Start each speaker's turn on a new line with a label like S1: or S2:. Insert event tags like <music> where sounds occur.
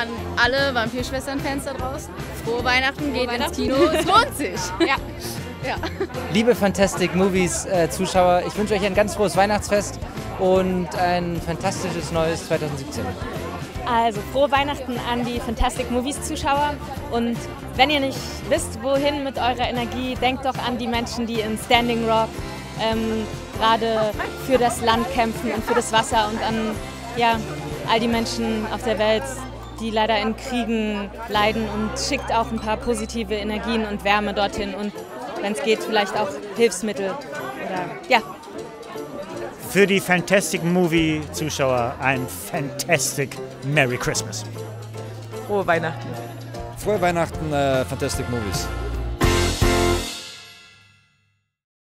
S1: an alle Vampirschwestern-Fans da draußen. Frohe Weihnachten, geht ins Kino, es lohnt sich. <laughs>
S2: Ja.
S1: ja.
S3: Liebe Fantastic Movies äh, Zuschauer, ich wünsche euch ein ganz frohes Weihnachtsfest und ein fantastisches neues 2017.
S2: Also frohe Weihnachten an die Fantastic Movies Zuschauer und wenn ihr nicht wisst, wohin mit eurer Energie, denkt doch an die Menschen, die in Standing Rock ähm, gerade für das Land kämpfen und für das Wasser und an ja, all die Menschen auf der Welt, die leider in Kriegen leiden und schickt auch ein paar positive Energien und Wärme dorthin und wenn es geht, vielleicht auch Hilfsmittel oder ja.
S4: Für die Fantastic Movie Zuschauer ein Fantastic Merry Christmas.
S5: Frohe Weihnachten.
S6: Frohe Weihnachten, äh, Fantastic Movies.